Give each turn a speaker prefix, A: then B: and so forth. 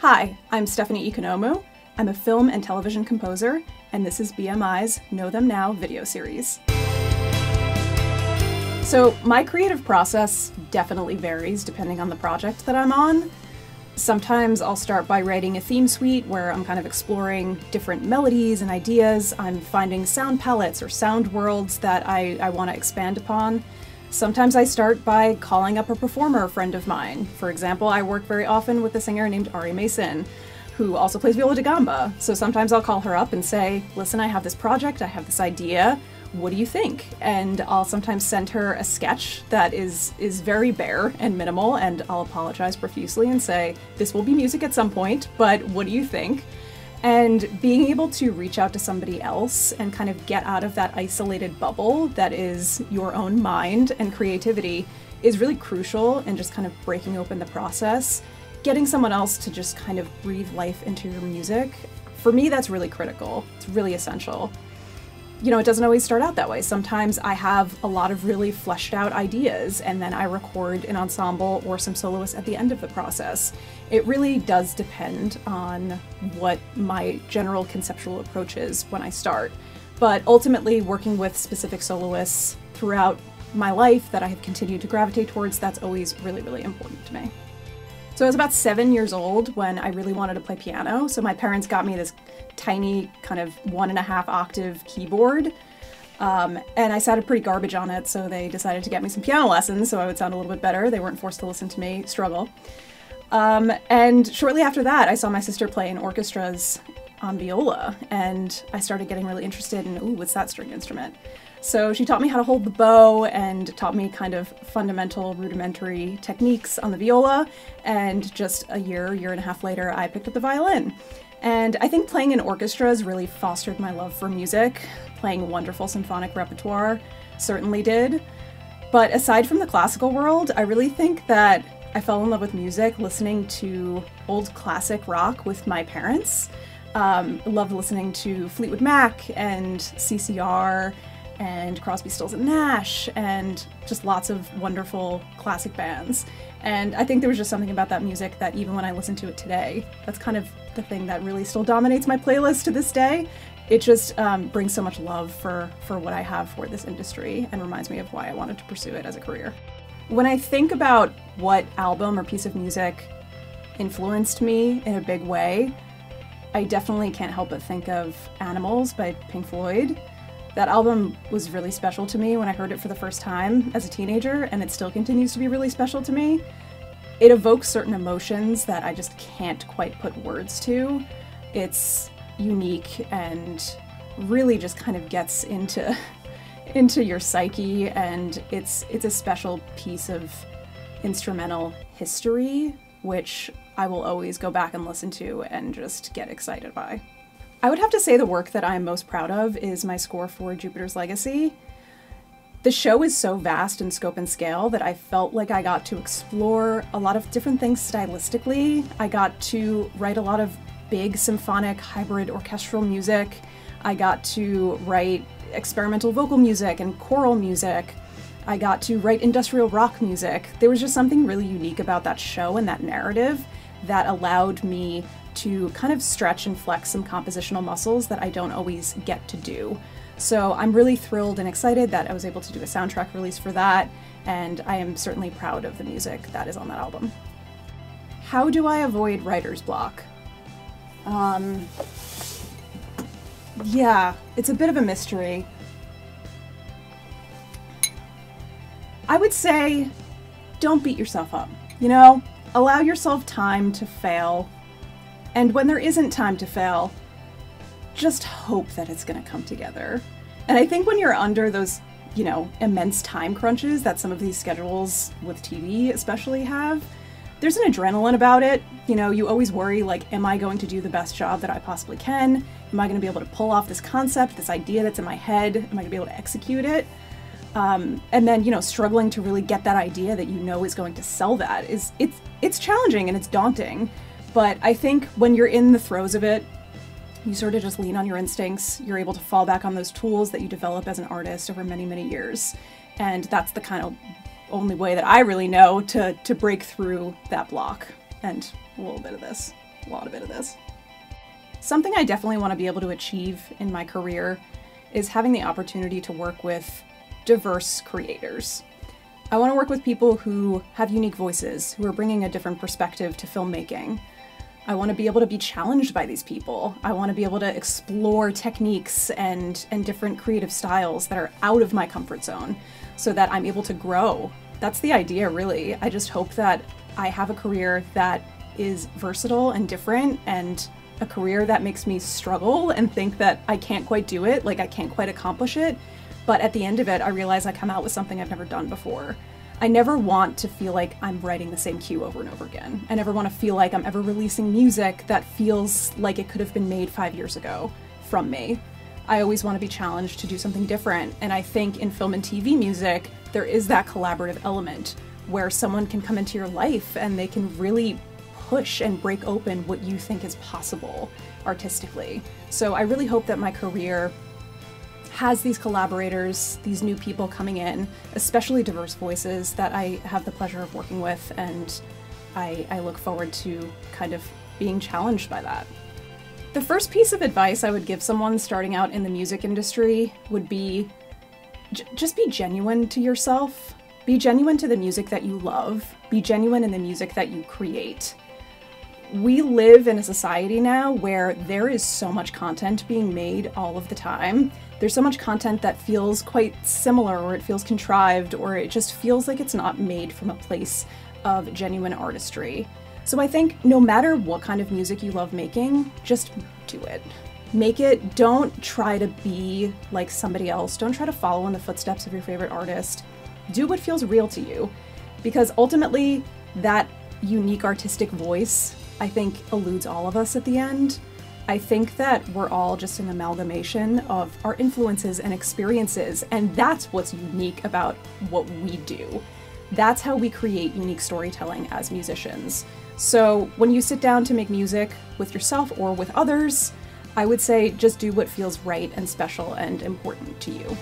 A: Hi, I'm Stephanie Economou. I'm a film and television composer, and this is BMI's Know Them Now video series. So, my creative process definitely varies depending on the project that I'm on. Sometimes I'll start by writing a theme suite where I'm kind of exploring different melodies and ideas. I'm finding sound palettes or sound worlds that I, I want to expand upon. Sometimes I start by calling up a performer friend of mine. For example, I work very often with a singer named Ari Mason, who also plays viola da gamba. So sometimes I'll call her up and say, listen, I have this project, I have this idea, what do you think? And I'll sometimes send her a sketch that is is very bare and minimal, and I'll apologize profusely and say, this will be music at some point, but what do you think? And being able to reach out to somebody else and kind of get out of that isolated bubble that is your own mind and creativity is really crucial in just kind of breaking open the process. Getting someone else to just kind of breathe life into your music, for me, that's really critical. It's really essential you know, it doesn't always start out that way. Sometimes I have a lot of really fleshed out ideas and then I record an ensemble or some soloists at the end of the process. It really does depend on what my general conceptual approach is when I start. But ultimately, working with specific soloists throughout my life that I have continued to gravitate towards, that's always really, really important to me. So I was about seven years old when I really wanted to play piano. So my parents got me this tiny, kind of one and a half octave keyboard. Um, and I sounded pretty garbage on it, so they decided to get me some piano lessons so I would sound a little bit better. They weren't forced to listen to me struggle. Um, and shortly after that, I saw my sister play in orchestras on viola, and I started getting really interested in, ooh, what's that string instrument? So she taught me how to hold the bow and taught me kind of fundamental rudimentary techniques on the viola. And just a year, year and a half later, I picked up the violin. And I think playing in orchestras really fostered my love for music. Playing wonderful symphonic repertoire certainly did. But aside from the classical world, I really think that I fell in love with music listening to old classic rock with my parents. Um, loved listening to Fleetwood Mac and CCR and Crosby, Stills and Nash, and just lots of wonderful classic bands. And I think there was just something about that music that even when I listen to it today, that's kind of the thing that really still dominates my playlist to this day. It just um, brings so much love for for what I have for this industry and reminds me of why I wanted to pursue it as a career. When I think about what album or piece of music influenced me in a big way, I definitely can't help but think of Animals by Pink Floyd. That album was really special to me when I heard it for the first time as a teenager, and it still continues to be really special to me. It evokes certain emotions that I just can't quite put words to. It's unique and really just kind of gets into into your psyche and it's it's a special piece of instrumental history which I will always go back and listen to and just get excited by. I would have to say the work that I'm most proud of is my score for Jupiter's Legacy. The show is so vast in scope and scale that I felt like I got to explore a lot of different things stylistically. I got to write a lot of big symphonic hybrid orchestral music. I got to write experimental vocal music and choral music. I got to write industrial rock music. There was just something really unique about that show and that narrative that allowed me to kind of stretch and flex some compositional muscles that I don't always get to do. So I'm really thrilled and excited that I was able to do a soundtrack release for that, and I am certainly proud of the music that is on that album. How do I avoid writer's block? Um, yeah, it's a bit of a mystery. I would say don't beat yourself up. You know, allow yourself time to fail and when there isn't time to fail, just hope that it's going to come together. And I think when you're under those, you know, immense time crunches that some of these schedules with TV especially have, there's an adrenaline about it. You know, you always worry like, am I going to do the best job that I possibly can? Am I going to be able to pull off this concept, this idea that's in my head? Am I going to be able to execute it? Um, and then you know struggling to really get that idea that you know is going to sell that is it's it's challenging and it's daunting but I think when you're in the throes of it, you sort of just lean on your instincts. You're able to fall back on those tools that you develop as an artist over many, many years. And that's the kind of only way that I really know to, to break through that block. And a little bit of this a lot of it of this. Something I definitely want to be able to achieve in my career is having the opportunity to work with diverse creators. I want to work with people who have unique voices, who are bringing a different perspective to filmmaking. I want to be able to be challenged by these people. I want to be able to explore techniques and, and different creative styles that are out of my comfort zone so that I'm able to grow. That's the idea, really. I just hope that I have a career that is versatile and different and a career that makes me struggle and think that I can't quite do it, like I can't quite accomplish it, but at the end of it, I realize I come out with something I've never done before. I never want to feel like I'm writing the same cue over and over again. I never want to feel like I'm ever releasing music that feels like it could have been made five years ago from me. I always want to be challenged to do something different, and I think in film and TV music, there is that collaborative element where someone can come into your life and they can really push and break open what you think is possible artistically. So I really hope that my career has these collaborators, these new people coming in, especially diverse voices that I have the pleasure of working with, and I, I look forward to kind of being challenged by that. The first piece of advice I would give someone starting out in the music industry would be just be genuine to yourself. Be genuine to the music that you love. Be genuine in the music that you create we live in a society now where there is so much content being made all of the time. There's so much content that feels quite similar, or it feels contrived, or it just feels like it's not made from a place of genuine artistry. So I think no matter what kind of music you love making, just do it. Make it, don't try to be like somebody else. Don't try to follow in the footsteps of your favorite artist. Do what feels real to you. Because ultimately, that unique artistic voice I think eludes all of us at the end. I think that we're all just an amalgamation of our influences and experiences, and that's what's unique about what we do. That's how we create unique storytelling as musicians. So when you sit down to make music with yourself or with others, I would say just do what feels right and special and important to you.